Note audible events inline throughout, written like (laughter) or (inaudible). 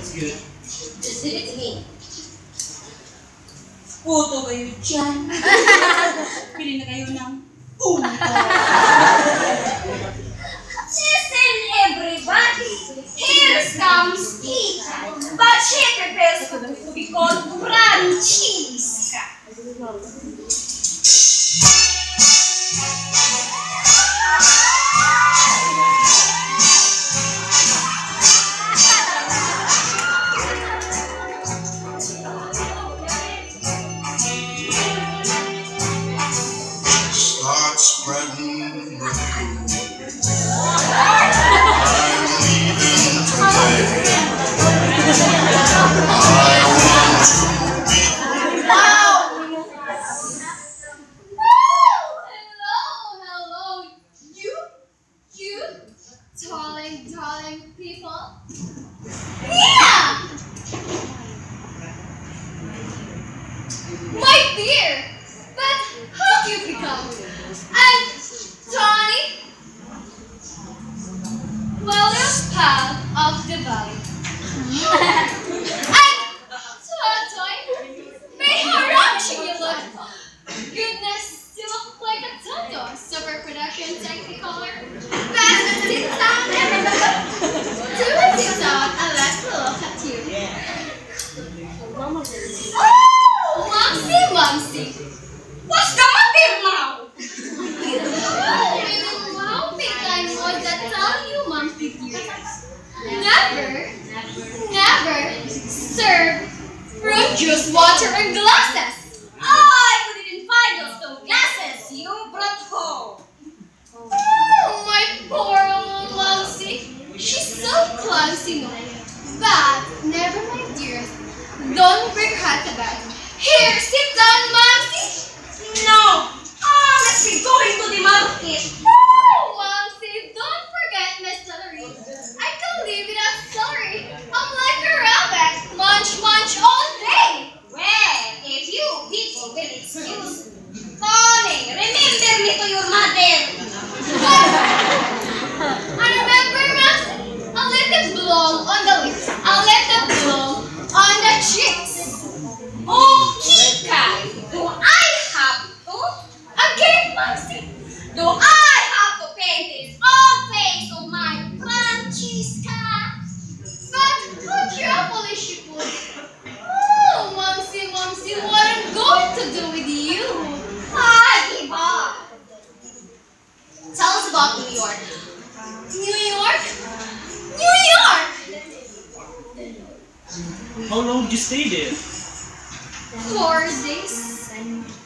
That's good. Just leave it to me. Puto kayo dyan. (laughs) Pili na kayo ng (laughs) puto. Listen, everybody. Here comes Tita. But she prepares for the pecan brand cheese. never, never serve fruit juice, water, and glasses. Oh, I couldn't find those two glasses you brought home. Oh, my poor little Lousie. She's so clumsy. But, never mind, dear. Don't regret about it. Here, sit down, Mom. Steve did. Four days,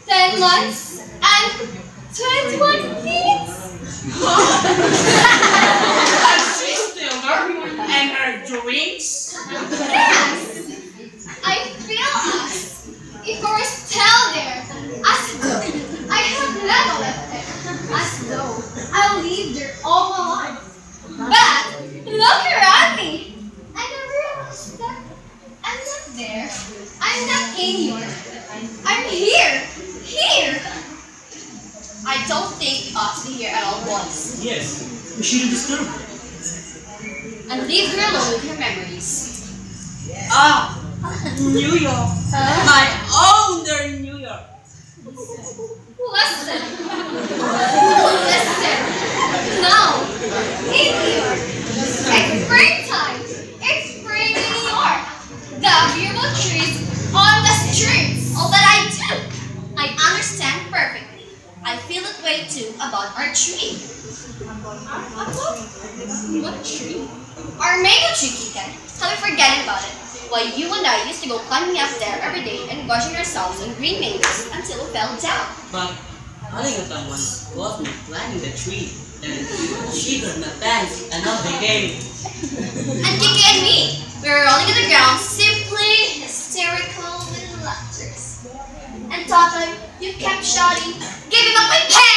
ten months, and 21 feet. (laughs) and she's still there, and her drinks. (laughs) mango tree, Kikan. Tell me forget about it. While well, you and I used to go climbing up there every day and gorging ourselves on green mangoes until we fell down. But Alingatan once was me climbing the tree and she got my pants and off the game. and Kiki and me, we were rolling on the ground, simply hysterical with laughter. And Tata, you kept shouting, give him up my pants!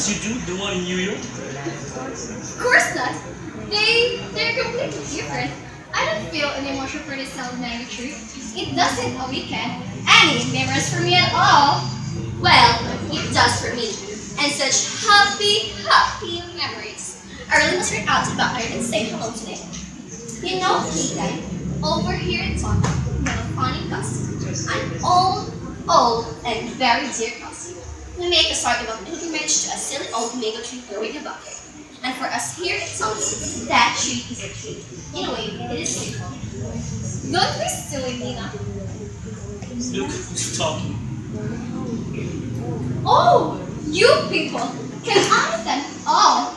As you do the one in New York? Of course not. They they're completely different. I don't feel an emotion for this sound tree. It doesn't awaken any memories for me at all. Well, it does for me. And such happy, happy memories. I really must reach out to Butler and say hello today. You know, Kika, over here in Tondo, we have a funny custom. An old, old, and very dear custom. We make a sort of a pilgrimage to a silly old mango tree growing in a bucket. And for us here in Tondo, that tree is a tree. In a way, it is simple. Don't be silly, Nina. Look who's talking. Oh, you people can understand all.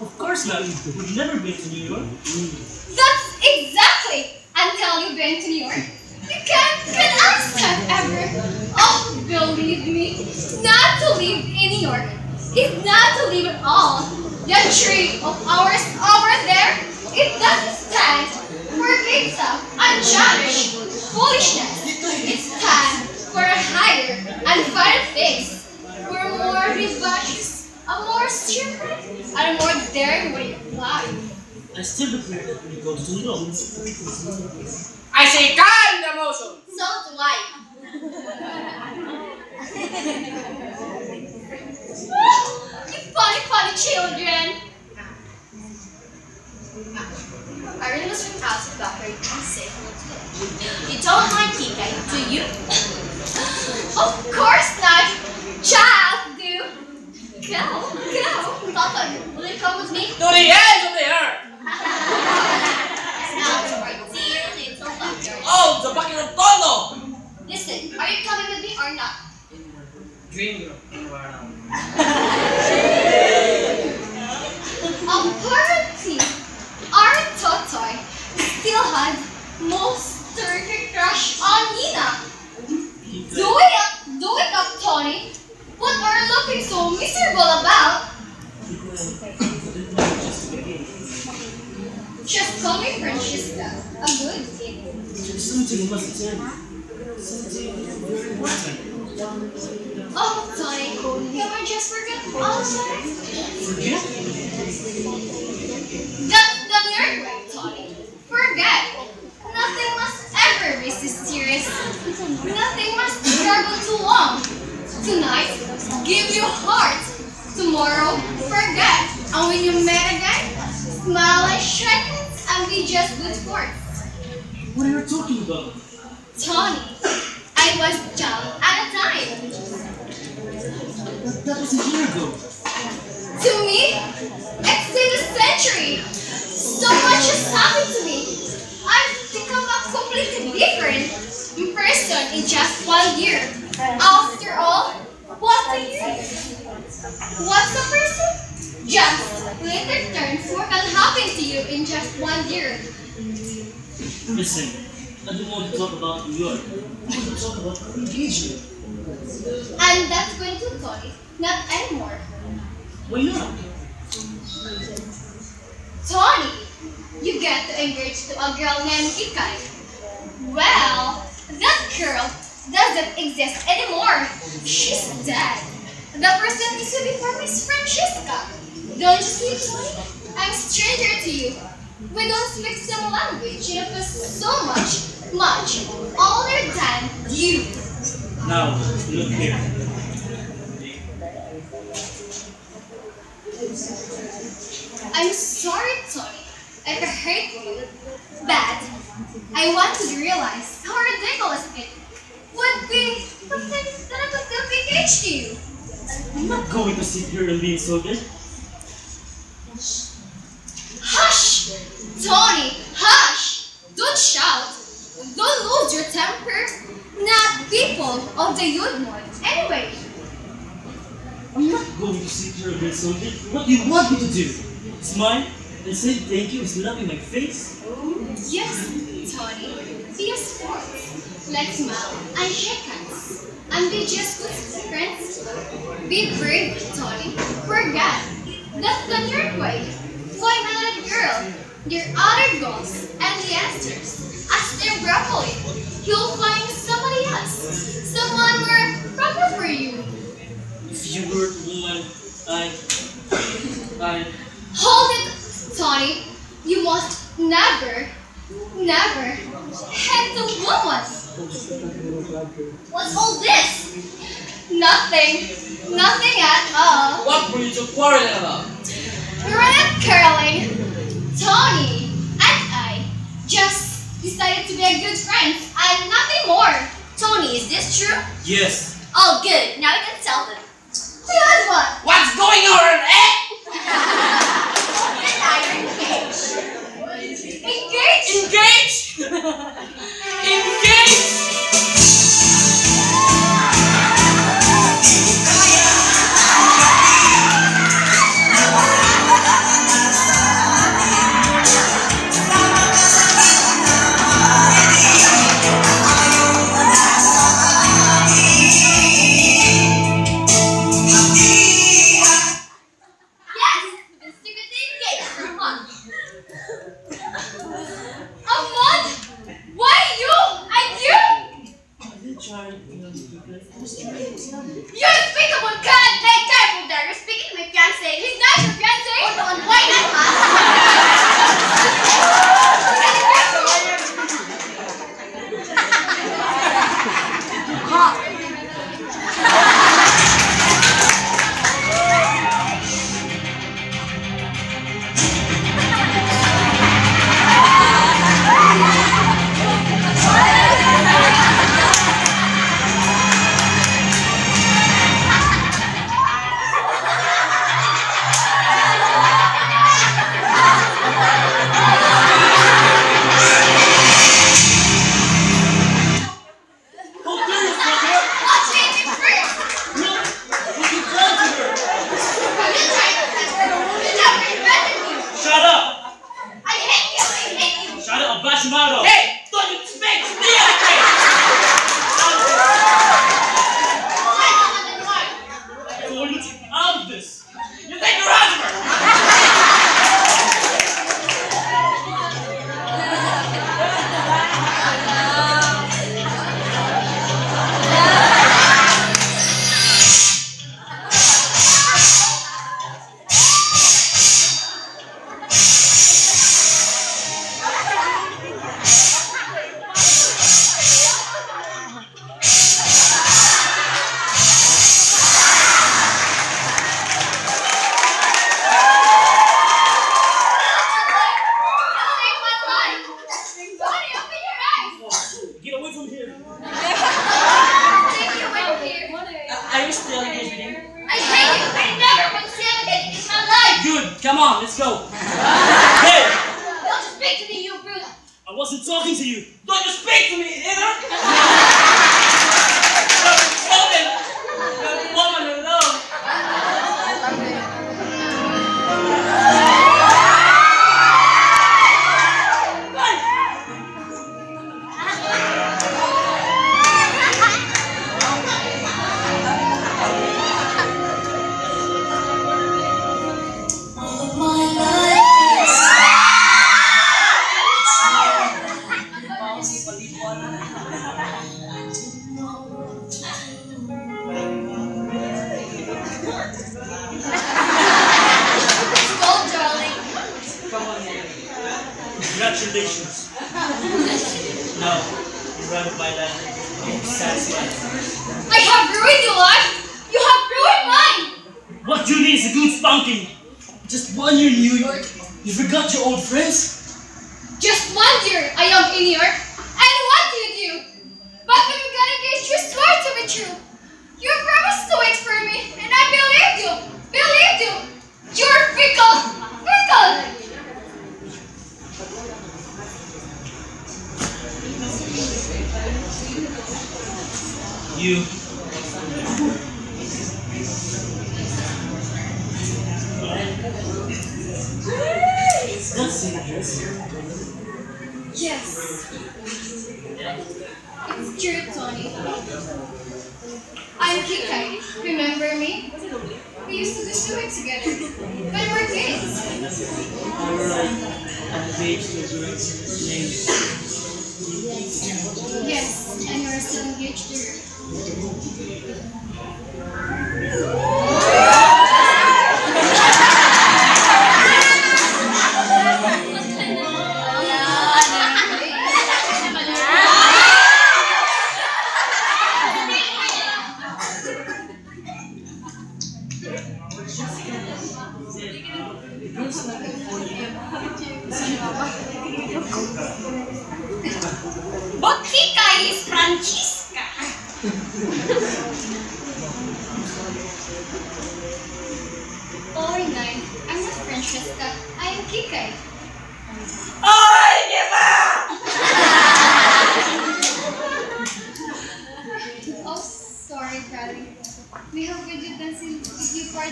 Of course not. We've never been to New York. That's exactly until you've been to New York. Can understand ever. Oh, believe me, not to leave in New York not to leave at all. The tree of ours over there, it doesn't stand for pizza and childish foolishness. It's time for a higher and better things, for more vivacious, a more stupid, and a more daring way of life. Like you to. I say calm the motion. So do I. you funny, funny children! I really must reach out to the doctor and say hello to. You don't mind Kika, do you? Of course not! Child, do! Go, go! Papa, will you come with me? To the end of the earth. Now to our dear little doctor. Oh, the bucket of Tondo. Listen, are you coming with me or not? Dream girl. Wow. Apparently, our Totoy still had most terrific crush on Nina. Do it up, do it up, Tony. What are you looking so miserable about? Just call me Francesca. A good something you must tell. Something very important. Oh, Tony, can I just forget all oh, about it? Forget? That's the nerd way, Tony. Forget. Nothing must ever be mysterious. Nothing must struggle too long. Tonight, give your heart. Tomorrow, forget. And when you meet again, smile and be just good sports. What are you talking about? Tony, I was young at a time. That, that was a year ago. To me, it's in a century. So much has happened to me. I've become a completely different person in just one year. After all, what's a year? What's a person? Just let it turn what can happen to you in just one year. Listen, I don't want to talk about New York. I want to talk about engagement. And that's going to Tony, not anymore. Why not? Tony, you get to engage to a girl named Ikai. Well, that girl doesn't exist anymore. She's dead. The person needs to be for Miss Francesca. Don't you see, Tony? I'm a stranger to you. We don't speak same language, yet we're so much, much older than you. Now, look here. I'm sorry, Tony, if I hurt you. But I want you to realize how ridiculous it would be to think that I could still be engaged to you. I'm not going to sit here and be insulted. Hush! Tony, hush! Don't shout! Don't lose your temper! Not people of the youth. Anyway, I'm not going to sit here be insulted. What do you want me to do? Smile and say thank you slap in my face? yes, Tony, be a sport. Let's smile and shake hands. And be just good friends. Be brave, Tony. Forget. That's the nerd way. Find another girl. Their other goals and the answers. Ask them broccoli. You'll find somebody else. someone more proper for you. If you were a woman, I. I. Hold it, Tony. You must never, never hit a woman. What's all this? Nothing. Nothing at all. What were you two quarreling about? We were not curling. Tony and I just decided to be a good friend and nothing more. Tony, is this true? Yes. Oh, good. Now we can tell them. We had one. What's going on, eh? And (laughs) engaged. Engaged. (laughs) Engage! Engage! You still engaged with him? I hate you! I never want to see him again in my life! Good! Come on, let's go! (laughs) hey! Don't speak to me, you brute! I wasn't talking to you! Forgot your old friends? Just one year I am in New York, and what do you do? But when we got engaged, you swore to be true. You promised to wait for me, and I believed you. Believed you. You're fickle. Fickle. You. Dangerous. Yes. It's true, Tony. I'm. Remember me? We used to do swimming together. When we're kids. Alright, I'm engaged to girl named Yes, and you're still engaged to.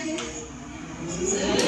With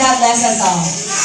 आज़ाद मैं करता हूँ